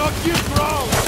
not give ground!